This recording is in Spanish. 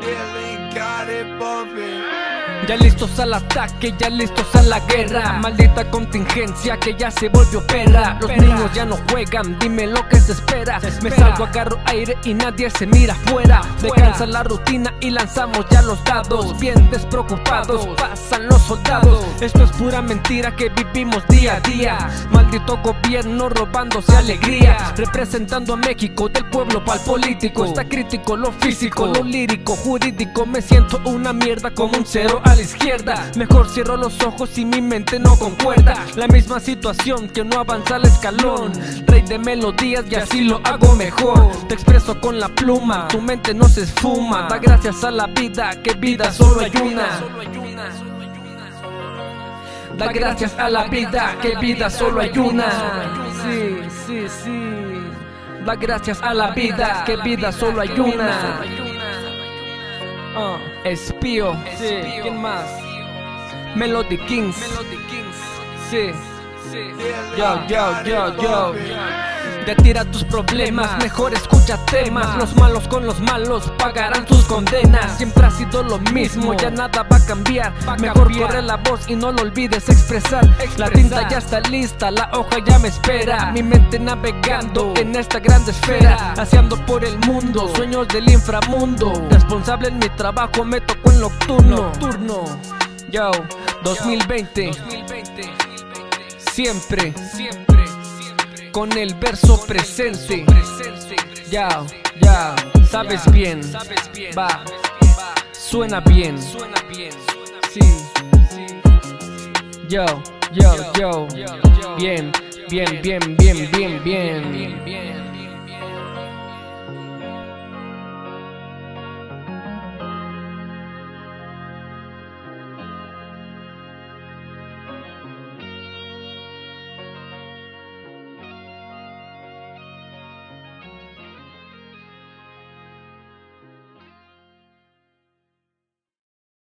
Billy got it bumping. Ya listos al ataque, ya listos a la guerra. Maldita contingencia que ya se volvió perra. Los niños ya no juegan, dime lo que se espera. Me salgo, agarro aire y nadie se mira afuera Descansa la rutina y lanzamos ya los dados. Bien despreocupados, pasan los soldados. Esto es pura mentira que vivimos día a día. Maldito gobierno robándose alegría. Representando a México, del pueblo pa'l político. Está crítico lo físico, lo lírico, jurídico. Me siento una mierda como un cero a la izquierda. Mejor cierro los ojos y mi mente no concuerda. La misma situación que no avanza el escalón. Rey de melodías y así lo hago mejor. Te expreso con la pluma, tu mente no se esfuma. Da gracias a la vida, que vida solo hay una. Da gracias a la vida, que vida solo hay una. Sí, sí, sí Da gracias a la vida, que vida solo hay una Uh, espío, sí. ¿quién más? Melody Kings, sí. Yo, yo, yo, yo. Retira tus problemas, mejor escucha temas. Los malos con los malos pagarán sus condenas. Siempre ha sido lo mismo, ya nada va a cambiar. Mejor corre la voz y no lo olvides expresar. La tinta ya está lista, la hoja ya me espera. Mi mente navegando en esta grande esfera. Haciendo por el mundo, sueños del inframundo. Responsable en mi trabajo, me tocó en nocturno. Nocturno. Yo, 2020. Siempre. Siempre con el verso presente. Ya, ya, sabes bien, va, suena bien. Sí, yo, yo, yo, bien, bien, bien, bien, bien, bien.